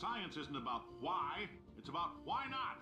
Science isn't about why, it's about why not.